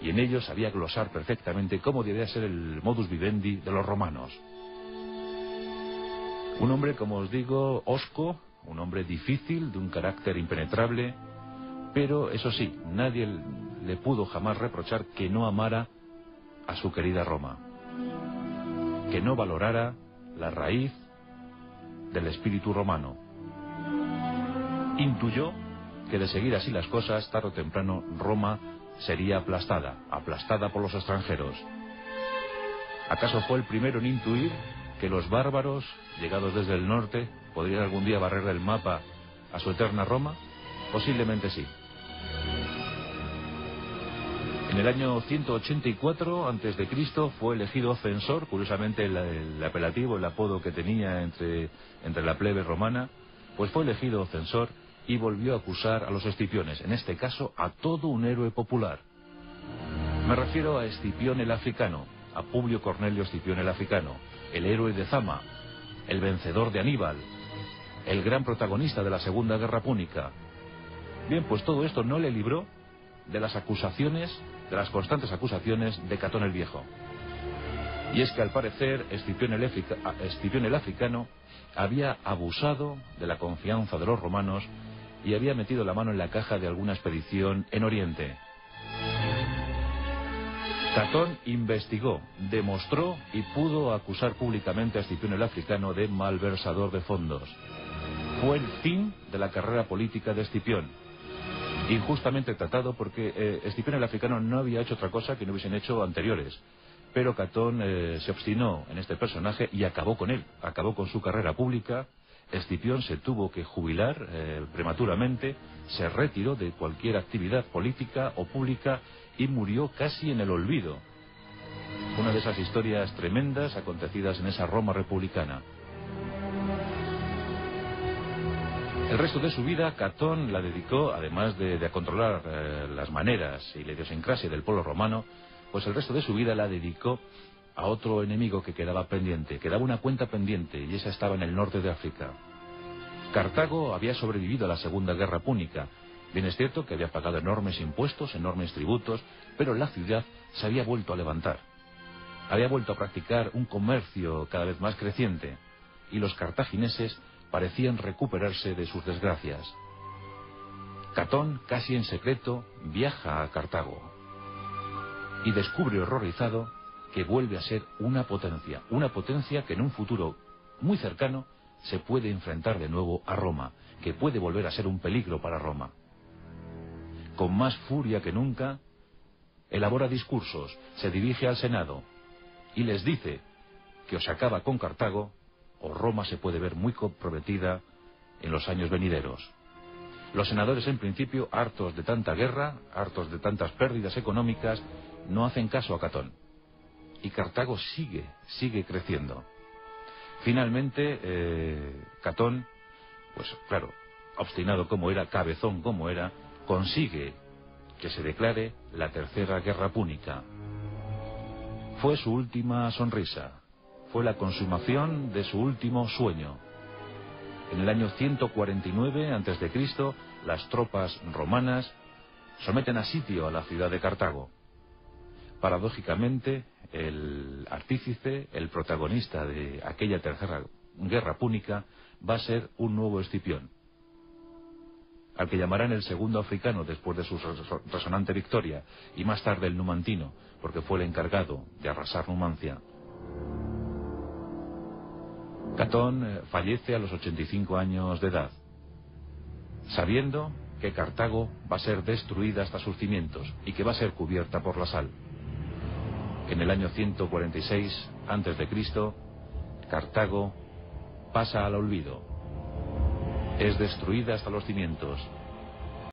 y en ellos sabía glosar perfectamente cómo debía ser el modus vivendi de los romanos. Un hombre, como os digo, osco, un hombre difícil, de un carácter impenetrable, pero eso sí, nadie le pudo jamás reprochar que no amara a su querida Roma, que no valorara la raíz del espíritu romano. Intuyó que de seguir así las cosas, tarde o temprano, Roma sería aplastada, aplastada por los extranjeros. ¿Acaso fue el primero en intuir que los bárbaros, llegados desde el norte, podrían algún día barrer del mapa a su eterna Roma? Posiblemente sí. En el año 184 a.C. fue elegido censor, curiosamente el, apelativo, el apodo que tenía entre, entre la plebe romana, pues fue elegido censor y volvió a acusar a los escipiones, en este caso a todo un héroe popular. Me refiero a Escipión el Africano, a Publio Cornelio Escipión el Africano, el héroe de Zama, el vencedor de Aníbal, el gran protagonista de la Segunda Guerra Púnica. Bien, pues todo esto no le libró de las acusaciones, de las constantes acusaciones de Catón el Viejo. Y es que al parecer Escipión el, el Africano había abusado de la confianza de los romanos y había metido la mano en la caja de alguna expedición en Oriente. Catón investigó, demostró y pudo acusar públicamente a Escipión el Africano de malversador de fondos. Fue el fin de la carrera política de Escipión. Injustamente tratado porque eh, Escipión el Africano no había hecho otra cosa que no hubiesen hecho anteriores. Pero Catón eh, se obstinó en este personaje y acabó con él, acabó con su carrera pública Escipión se tuvo que jubilar eh, prematuramente, se retiró de cualquier actividad política o pública y murió casi en el olvido. Una de esas historias tremendas acontecidas en esa Roma republicana. El resto de su vida, Catón la dedicó, además de, controlar eh, las maneras y la idiosincrasia del pueblo romano, pues el resto de su vida la dedicó a otro enemigo que quedaba pendiente, quedaba una cuenta pendiente y esa estaba en el norte de África. Cartago había sobrevivido a la Segunda Guerra Púnica. Bien es cierto que había pagado enormes impuestos, enormes tributos, pero la ciudad se había vuelto a levantar. Había vuelto a practicar un comercio cada vez más creciente y los cartagineses parecían recuperarse de sus desgracias. Catón, casi en secreto, viaja a Cartago y descubre horrorizado que vuelve a ser una potencia, una potencia que en un futuro muy cercano se puede enfrentar de nuevo a Roma, que puede volver a ser un peligro para Roma. Con más furia que nunca, elabora discursos, se dirige al Senado y les dice que o se acaba con Cartago o Roma se puede ver muy comprometida en los años venideros. Los senadores en principio, hartos de tanta guerra, hartos de tantas pérdidas económicas, no hacen caso a Catón y Cartago sigue, sigue creciendo. Finalmente, eh, Catón, pues claro, obstinado como era, cabezón como era, consigue que se declare la Tercera Guerra Púnica. Fue su última sonrisa, fue la consumación de su último sueño. En el año 149 a.C., las tropas romanas someten a sitio a la ciudad de Cartago. Paradójicamente, el artífice, el protagonista de aquella tercera guerra púnica, va a ser un nuevo Escipión, al que llamarán el segundo africano después de su resonante victoria, y más tarde el numantino, porque fue el encargado de arrasar Numancia. Catón eh, fallece a los 85 años de edad, sabiendo que Cartago va a ser destruida hasta sus cimientos y que va a ser cubierta por la sal. En el año 146 a.C., Cartago pasa al olvido. Es destruida hasta los cimientos